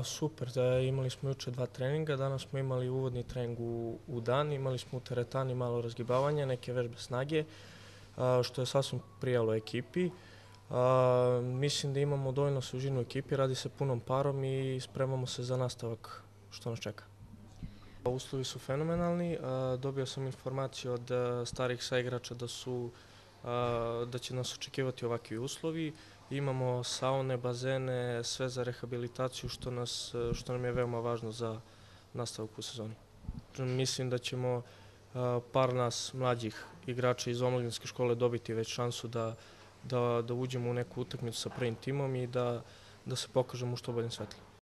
Pa super, da imali smo juče dva treninga, danas smo imali uvodni trening u, u dan, imali smo u teretani malo razgibavanja, neke vežbe snage, a, što je sasvim prijalo ekipi. A, mislim da imamo dovoljno svežinu u ekipi, radi se punom parom i spremamo se za nastavak što nas čeka. Uslovi su fenomenalni, a, dobio sam informaciju od starih saigrača da su da će nas očekivati ovakvi uslovi. Imamo saune, bazene, sve za rehabilitaciju što, nas, što nam je veoma važno za nastavak u sezoni. Mislim da ćemo par nas mlađih igrača iz omladinske škole dobiti već šansu da, da, da uđemo u neku utakmicu sa prvim timom i da, da se pokažemo u što boljem svetlu.